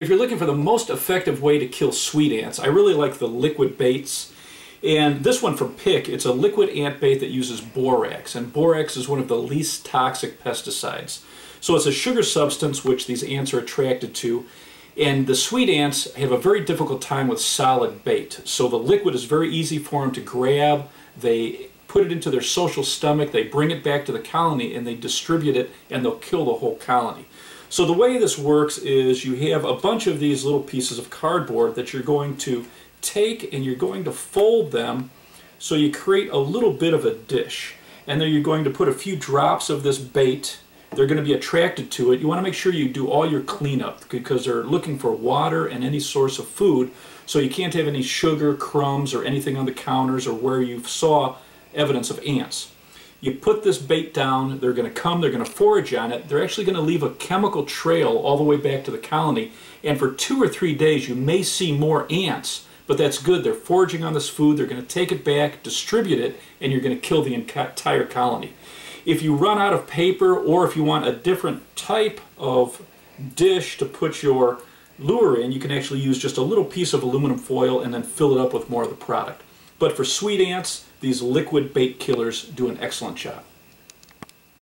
If you're looking for the most effective way to kill sweet ants, I really like the liquid baits. And this one from PIC, it's a liquid ant bait that uses borax, and borax is one of the least toxic pesticides. So it's a sugar substance which these ants are attracted to, and the sweet ants have a very difficult time with solid bait. So the liquid is very easy for them to grab, they put it into their social stomach, they bring it back to the colony, and they distribute it, and they'll kill the whole colony. So the way this works is you have a bunch of these little pieces of cardboard that you're going to take and you're going to fold them so you create a little bit of a dish. And then you're going to put a few drops of this bait. They're going to be attracted to it. You want to make sure you do all your cleanup because they're looking for water and any source of food. So you can't have any sugar, crumbs, or anything on the counters or where you saw evidence of ants. You put this bait down, they're going to come, they're going to forage on it, they're actually going to leave a chemical trail all the way back to the colony, and for two or three days you may see more ants, but that's good. They're foraging on this food, they're going to take it back, distribute it, and you're going to kill the entire colony. If you run out of paper, or if you want a different type of dish to put your lure in, you can actually use just a little piece of aluminum foil and then fill it up with more of the product. But for sweet ants, these liquid bait killers do an excellent job.